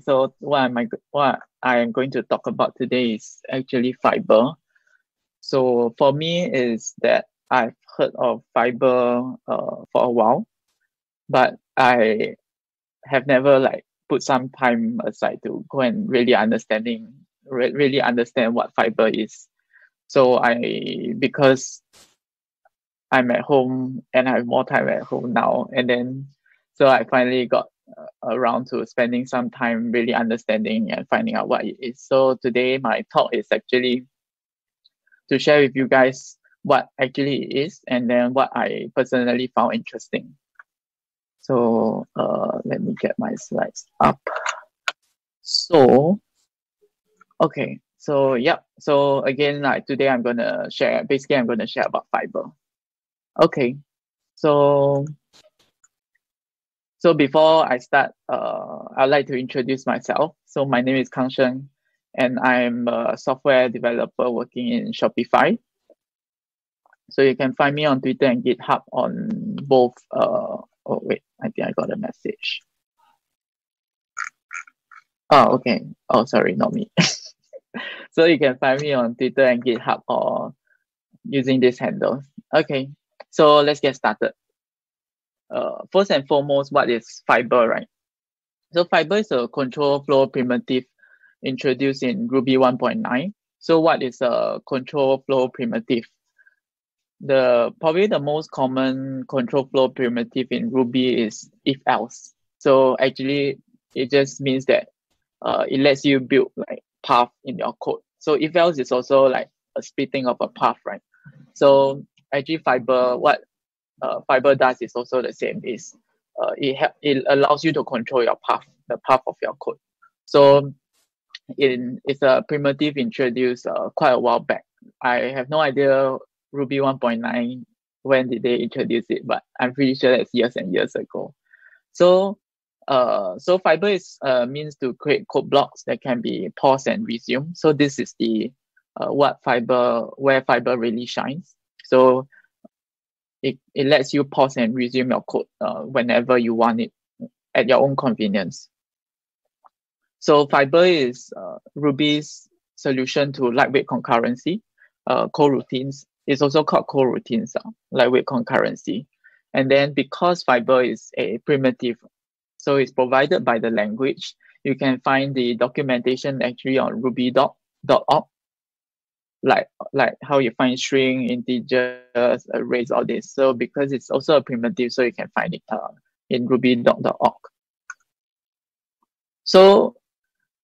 so what am I what I am going to talk about today is actually fiber. So for me is that I've heard of fiber uh, for a while, but I have never like put some time aside to go and really understanding re- really understand what fiber is. So I because I'm at home and I have more time at home now, and then so I finally got around to spending some time really understanding and finding out what it is. So today my talk is actually to share with you guys what actually it is and then what I personally found interesting. So uh, let me get my slides up. So, okay. So, yep. So again, like today I'm to share, basically I'm to share about fiber. Okay. So so before I start, uh, I'd like to introduce myself. So my name is Kang Sheng, and I'm a software developer working in Shopify. So you can find me on Twitter and GitHub on both. Uh, oh wait, I think I got a message. Oh, okay. Oh, sorry, not me. so you can find me on Twitter and GitHub or using this handle. Okay, so let's get started uh, first and foremost, what is fiber, right? So fiber is a control flow primitive introduced in Ruby 1.9. So what is a control flow primitive? The probably the most common control flow primitive in Ruby is if else. So actually, it just means that uh, it lets you build like path in your code. So if else is also like a splitting of a path, right? So actually, fiber what uh, fiber does is also the same is uh, it, ha- it allows you to control your path the path of your code so in it's a primitive introduced uh, quite a while back i have no idea ruby 1.9 when did they introduce it but i'm pretty sure that's years and years ago so uh, so fiber is uh, means to create code blocks that can be paused and resumed. So this is the uh, what fiber where fiber really shines. So it, it lets you pause and resume your code uh, whenever you want it at your own convenience. So Fiber is uh, Ruby's solution to lightweight concurrency, uh, coroutines. It's also called coroutines, uh, lightweight concurrency. And then because Fiber is a primitive, so it's provided by the language, you can find the documentation actually on ruby.org like like how you find string, integers, arrays, all this. So because it's also a primitive, so you can find it uh, in ruby.org. So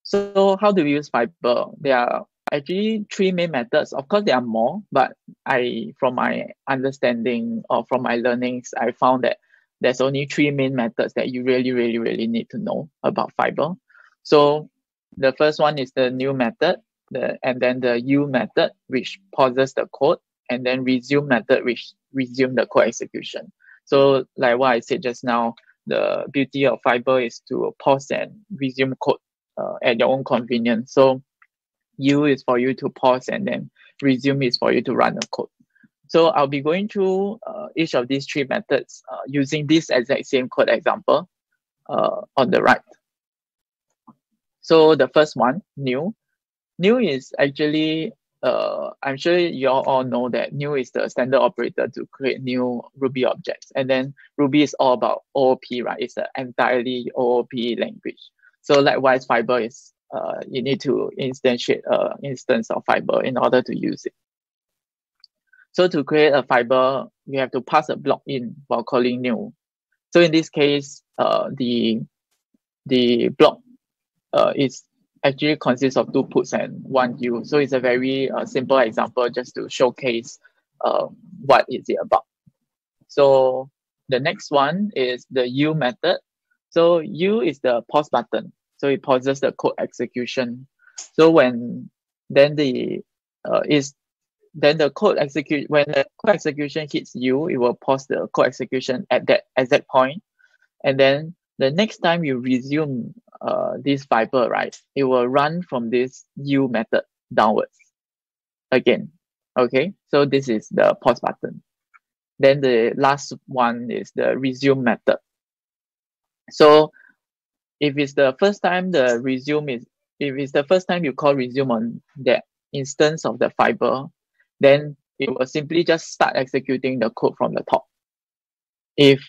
so how do we use Fiber? There are actually three main methods. Of course, there are more, but I from my understanding or from my learnings, I found that there's only three main methods that you really, really, really need to know about Fiber. So the first one is the new method the and then the yield method, which pauses the code, and then resume method, which resume the code execution. So like what I said just now, the beauty of Fiber is to pause and resume code uh, at your own convenience. So yield is for you to pause and then resume is for you to run the code. So I'll be going through uh, each of these three methods uh, using this exact same code example uh, on the right. So the first one, new, new is actually uh, I'm sure you all know that new is the standard operator to create new Ruby objects. And then Ruby is all about OOP, right? It's an entirely OOP language. So likewise, Fiber is uh, you need to instantiate an instance of Fiber in order to use it. So to create a Fiber, you have to pass a block in while calling new. So in this case, uh, the the block uh, is actually consists of two puts and one yield. So it's a very uh, simple example just to showcase uh, what is it about. So the next one is the yield method. So yield is the pause button. So it pauses the code execution. So when then the uh, is then the code execute when the code execution hits yield, it will pause the code execution at that exact point, and then the next time you resume uh, this fiber, right, it will run from this yield method downwards again. Okay, so this is the pause button. Then the last one is the resume method. So if it's the first time the resume is if it's the first time you call resume on that instance of the fiber, then it will simply just start executing the code from the top. If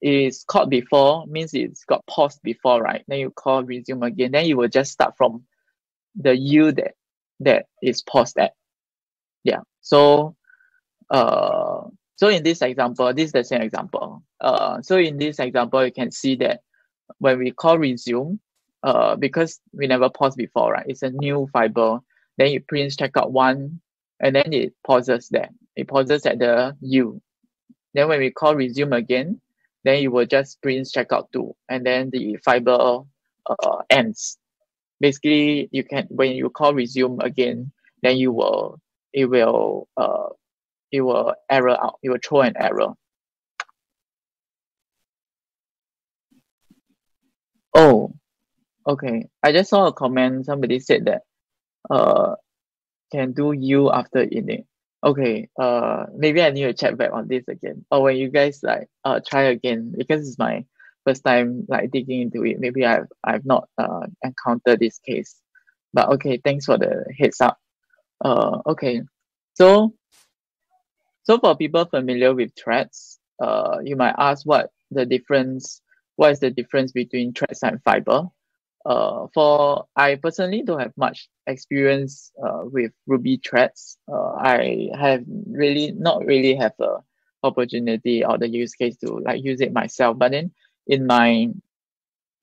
it's called before, means it's got paused before, right? Then you call resume again, then you will just start from the yield that that is paused at. Yeah. So uh so in this example, this is the same example. Uh so in this example, you can see that when we call resume, uh because we never paused before, right? It's a new fiber. Then it prints checkout one and then it pauses there. It pauses at the yield. Then when we call resume again, then you will just print checkout two, and then the fiber uh, ends. Basically, you can when you call resume again, then you will it will uh it will error out. It will throw an error. Oh, okay. I just saw a comment. Somebody said that uh can do yield after init. Okay, uh, maybe I need to check back on this again. Or when you guys like uh try again because it's my first time like digging into it. Maybe I've I've not uh encountered this case. But okay, thanks for the heads up. Uh, okay, so so for people familiar with threads, uh, you might ask what the difference, what is the difference between threads and fiber? Uh, for I personally don't have much experience uh, with Ruby threads. Uh, I have really not really have the opportunity or the use case to like use it myself. But then in my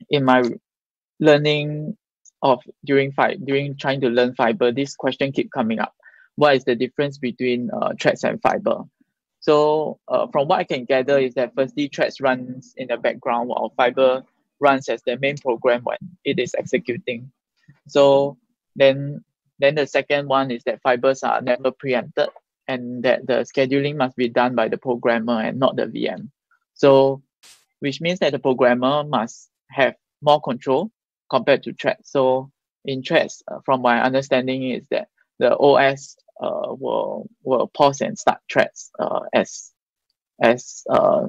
in my learning of during five during trying to learn fiber, this question keep coming up. What is the difference between uh, threads and fiber? So uh, from what I can gather is that firstly threads runs in the background while fiber runs as the main program when it is executing. So then then the second one is that fibers are never preempted and that the scheduling must be done by the programmer and not the VM. So which means that the programmer must have more control compared to threads. So in threads, uh, from my understanding is that the OS uh, will will pause and start threads uh, as as uh,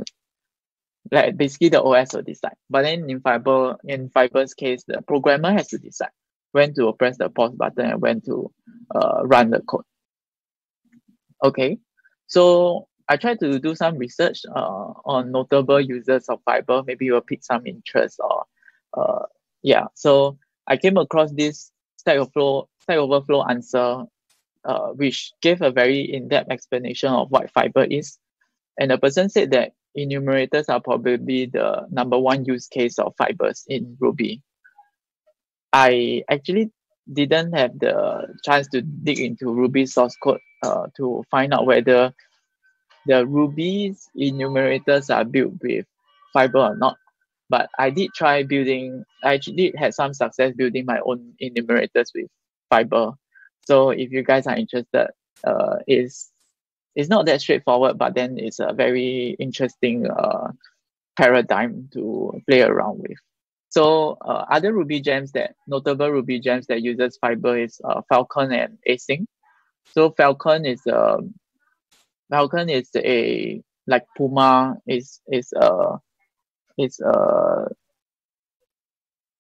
like basically the OS will decide. But then in Fiber, in Fiber's case, the programmer has to decide when to press the pause button and when to uh, run the code. Okay, so I tried to do some research uh, on notable users of Fiber. Maybe you'll pick some interest or uh, yeah. So I came across this Stack Overflow, Stack Overflow answer, uh, which gave a very in-depth explanation of what Fiber is. And the person said that enumerators are probably the number one use case of fibers in Ruby. I actually didn't have the chance to dig into Ruby source code uh, to find out whether the Ruby's enumerators are built with fiber or not. But I did try building, I actually did had some success building my own enumerators with fiber. So if you guys are interested, uh, is it's not that straightforward, but then it's a very interesting uh, paradigm to play around with. So uh, other Ruby gems that notable Ruby gems that uses fiber is uh, Falcon and Async. So Falcon is a um, Falcon is a like Puma is is a is a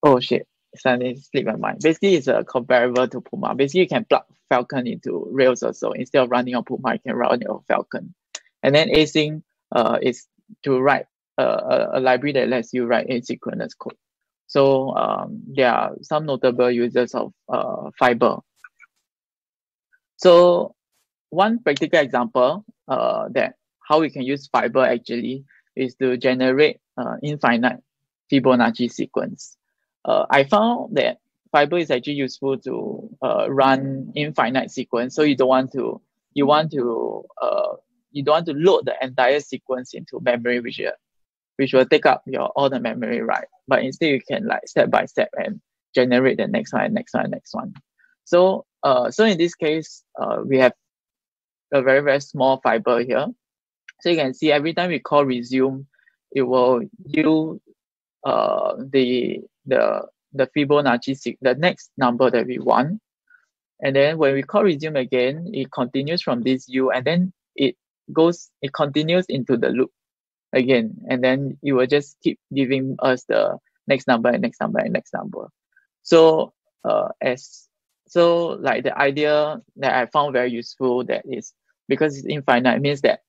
oh shit suddenly slip my mind. Basically, it's a comparable to Puma. Basically, you can plug Falcon into Rails or so. Instead of running on Puma, you can run on Falcon. And then async uh, is to write a, a library that lets you write asynchronous code. So um, there are some notable users of uh, Fiber. So one practical example uh, that how we can use Fiber actually is to generate uh, infinite Fibonacci sequence. Uh, I found that fiber is actually useful to uh, run infinite sequence. So you don't want to you want to uh, you don't want to load the entire sequence into memory, which uh, which will take up your all the memory, right? But instead you can like step by step and generate the next one, next one, next one. So uh, so in this case, uh, we have a very very small fiber here. So you can see every time we call resume, it will use uh the the the Fibonacci, the next number that we want. And then when we call resume again, it continues from this yield and then it goes, it continues into the loop again. And then it will just keep giving us the next number and next number and next number. So uh, as so like the idea that I found very useful that is because it's infinite means that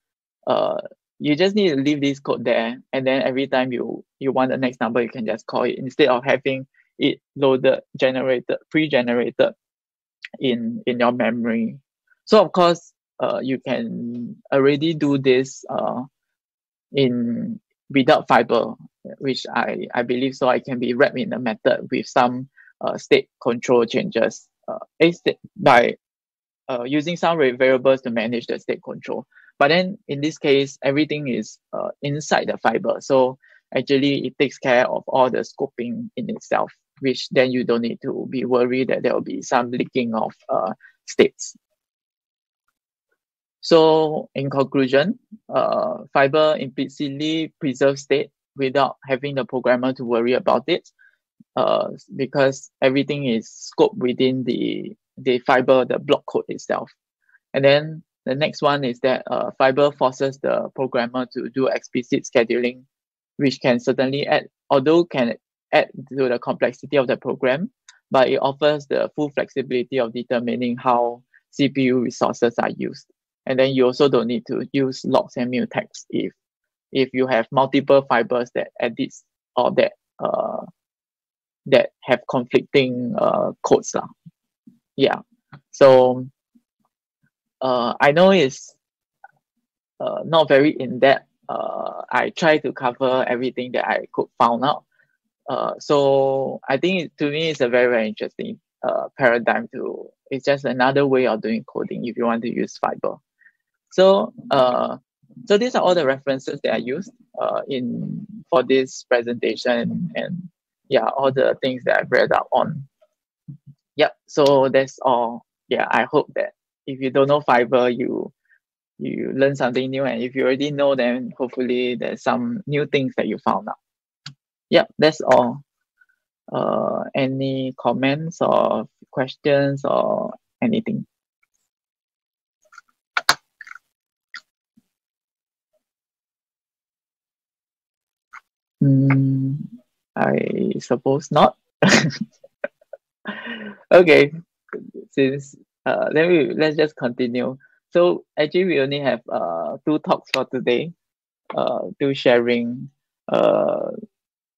uh you just need to leave this code there and then every time you you want the next number you can just call it instead of having it loaded generated pre-generated in in your memory. So of course uh, you can already do this uh, in without fiber which i i believe so i can be wrapped in a method with some uh, state control changes uh, by uh, using some variables to manage the state control but then in this case, everything is uh, inside the fiber. So actually it takes care of all the scoping in itself, which then you don't need to be worried that there will be some leaking of uh, states. So in conclusion, uh, fiber implicitly preserves state without having the programmer to worry about it uh, because everything is scoped within the, the fiber, the block code itself. And then the next one is that uh, Fiber forces the programmer to do explicit scheduling, which can certainly add, although can add to the complexity of the program, but it offers the full flexibility of determining how CPU resources are used. And then you also don't need to use logs and mutex if if you have multiple fibers that edits or that uh, that have conflicting uh, codes. Uh. Yeah. So uh, I know it's uh, not very in depth. Uh, I try to cover everything that I could found out. Uh, so I think to me it's a very very interesting uh, paradigm to. It's just another way of doing coding if you want to use fiber. So uh, so these are all the references that I used uh, in for this presentation and yeah all the things that I've read up on. Yep. So that's all. Yeah. I hope that if you don't know fiber you you learn something new. And if you already know then hopefully there's some new things that you found out. Yep that's all. Uh any comments or questions or anything? Mm, i suppose not. Okay since uh, then we let's just continue. So actually, we only have uh two talks for today, uh, two sharing. Uh,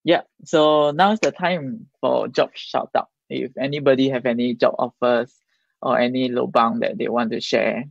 yeah. So now's the time for job shout out. If anybody have any job offers or any lobang that they want to share,